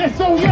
yes, oh yes!